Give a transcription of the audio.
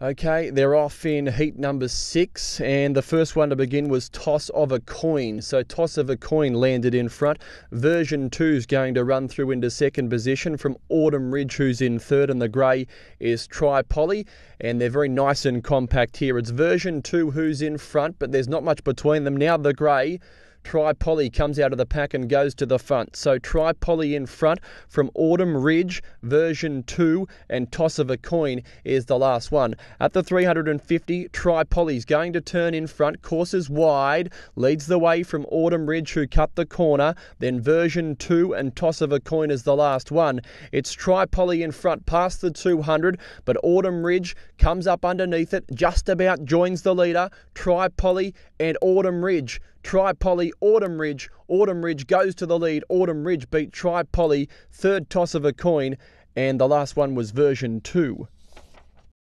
Okay, they're off in heat number six, and the first one to begin was Toss of a Coin. So, Toss of a Coin landed in front. Version two is going to run through into second position from Autumn Ridge, who's in third, and the grey is Tripoly, and they're very nice and compact here. It's version two who's in front, but there's not much between them. Now, the grey Tripoly comes out of the pack and goes to the front. So Tripoly in front from Autumn Ridge version 2 and Toss of a Coin is the last one. At the 350, Tripoly's going to turn in front, courses wide, leads the way from Autumn Ridge who cut the corner. Then version 2 and Toss of a Coin is the last one. It's Tripoly in front past the 200, but Autumn Ridge comes up underneath it, just about joins the leader. Tripoly and Autumn Ridge. Tripoly, Autumn Ridge. Autumn Ridge goes to the lead. Autumn Ridge beat Tripoly, third toss of a coin, and the last one was version 2.